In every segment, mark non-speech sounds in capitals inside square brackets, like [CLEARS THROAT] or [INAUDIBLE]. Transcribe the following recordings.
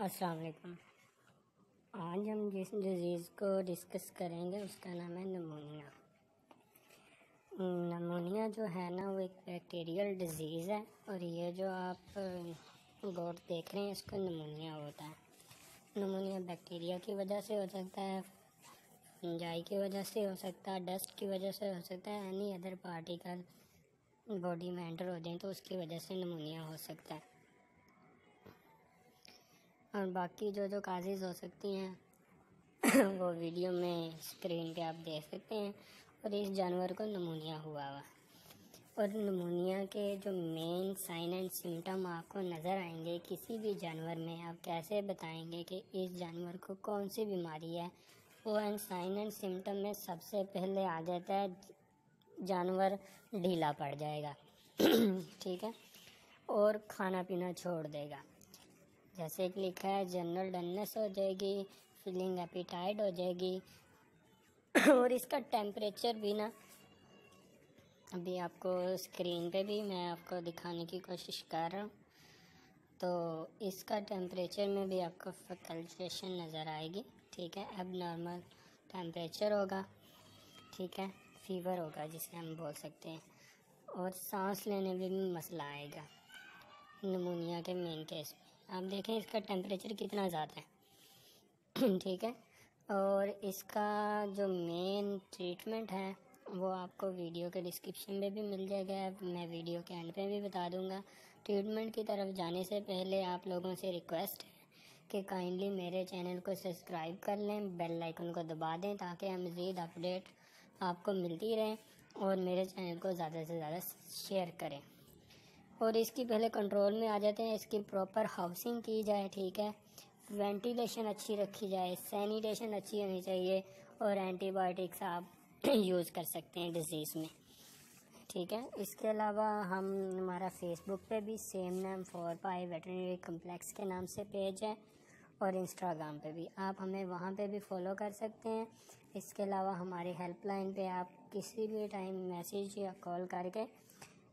अस्सलाम वालेकुम आज हम जिस डिज़ीज़ को डिस्कस करेंगे, उसका नाम है नमोनिया नमोनिया जो है ना, वो एक बैक्टीरियल डिज़ीज़ है और ये जो आप बोर्ड देख रहे हैं, इसको नमोनिया होता है। नमोनिया बैक्टीरिया की वजह से हो सकता है फंजाई की वजह से हो सकता है डस्ट की वजह से हो सकता है एनी अदर पार्टिकल बॉडी में एंटर हो जाए तो उसकी वजह से नमोनिया हो सकता है। और बाकी जो जो काजेज़ हो सकती हैं, [COUGHS] वो वीडियो में स्क्रीन पे आप देख सकते हैं। और इस जानवर को नमूनिया हुआ हुआ। और नमूनिया के जो मेन साइन एंड सिम्टम आपको नज़र आएँगे किसी भी जानवर में, आप कैसे बताएँगे कि इस जानवर को कौन सी बीमारी है? वो एंड साइन एंड सिम्टम में सबसे पहले आ जाता है, जानवर ढीला पड़ जाएगा। [COUGHS] ठीक है? और खाना पीना छोड़ देगा। जैसे कि लिखा है जनरल डननेस हो जाएगी फीलिंग एपिटाइट हो जाएगी। [COUGHS] और इसका टेम्परेचर भी ना, अभी आपको स्क्रीन पे भी मैं आपको दिखाने की कोशिश कर रहा हूँ। तो इसका टेम्परेचर में भी आपको फ्लक्चुएशन नज़र आएगी, ठीक है? अब नॉर्मल टेम्परेचर होगा, ठीक है? फीवर होगा, जिसे हम बोल सकते हैं। और सांस लेने में भी मसला आएगा नमूनिया के मेन केस में। आप देखें इसका टेम्परेचर कितना ज़्यादा है। [CLEARS THROAT] ठीक है? और इसका जो मेन ट्रीटमेंट है, वो आपको वीडियो के डिस्क्रिप्शन में भी मिल जाएगा। मैं वीडियो के एंड पे भी बता दूँगा। ट्रीटमेंट की तरफ़ जाने से पहले आप लोगों से रिक्वेस्ट है कि काइंडली मेरे चैनल को सब्सक्राइब कर लें बेल आइकन को दबा दें ताकि मज़ीद अपडेट आपको मिलती रहें और मेरे चैनल को ज़्यादा से ज़्यादा शेयर करें। और इसकी पहले कंट्रोल में आ जाते हैं। इसकी प्रॉपर हाउसिंग की जाए, ठीक है। वेंटिलेशन अच्छी रखी जाए सैनिटेशन अच्छी होनी चाहिए और एंटीबायोटिक्स आप [CLEARS THROAT] यूज़ कर सकते हैं डिज़ीज़ में। ठीक है। इसके अलावा हम, हमारा फेसबुक पे भी सेम नाम फॉर पाई वेटरनरी कम्प्लेक्स के नाम से पेज है और इंस्टाग्राम पे भी। आप हमें वहाँ पे भी फॉलो कर सकते हैं। इसके अलावा हमारी हेल्पलाइन पे आप किसी भी टाइम मैसेज या कॉल करके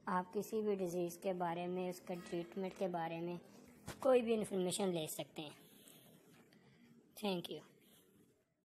आप किसी भी डिज़ीज़ के बारे में, उसके ट्रीटमेंट के बारे में कोई भी इन्फॉर्मेशन ले सकते हैं। Thank you